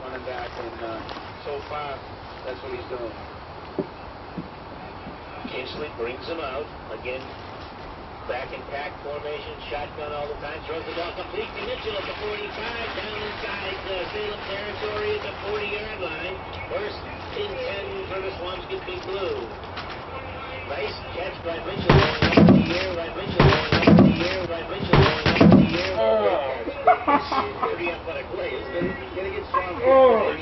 running back, and uh, so far, that's what he's doing. Kinsley brings him out. Again, back in pack formation, shotgun all the time. Throws the ball complete to Mitchell at the 45, down inside the Salem territory at the 40-yard line. First and 10 for the Swampscott Big Blue. Nice catch by Mitchell Oh.